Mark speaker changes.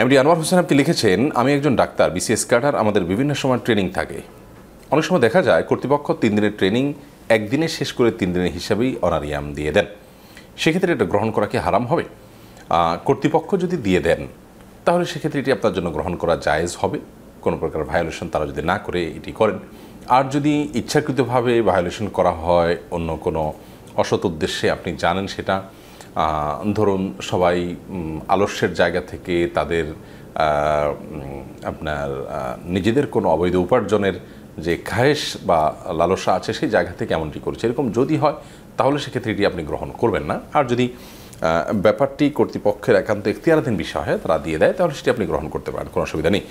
Speaker 1: MD Anwar Hossain আপনি লিখেছেন, আমি একজন ডাক্তার বিসিএস ক্যাডার, আমাদের বিভিন্ন সময় ট্রেনিং থাকে। অনেক সময় দেখা যায় কর্তৃপক্ষ তিন দিনের ট্রেনিং, একদিনে শেষ করে তিন দিনের হিসাবেই অনারিয়াম দিয়ে দেন। সেক্ষেত্রে এটা গ্রহণ করা কি হারাম হবে? কর্তৃপক্ষ যদি দিয়ে দেন, তাহলে সেক্ষেত্রে এটি আপনার জন্য গ্রহণ করা জায়েজ হবে। কোনো প্রকার ভায়োলেশন তারা যদি না করে, এটি করেন। আর যদি ইচ্ছাকৃতভাবে ভায়োলেশন করা হয় অন্য কোনো অসৎ উদ্দেশ্যে আপনি জানেন সেটা ধরুন সবাই আলস্যের জায়গা থেকে তাদের আপনার নিজেদের কোনো অবৈধ উপার্জনের যে খায়েশ বা লালসা আছে সেই জায়গা থেকে এমনটি করছে। এরকম যদি হয়, তাহলে সেক্ষেত্রে এটি আপনি গ্রহণ করবেন না। আর যদি ব্যাপারটি কর্তৃপক্ষের একান্ত এখতিয়ারাধীন বিষয় হয়, তারা দিয়ে দেয়, তাহলে সেটি আপনি গ্রহণ করতে পারেন, কোনো অসুবিধা নেই।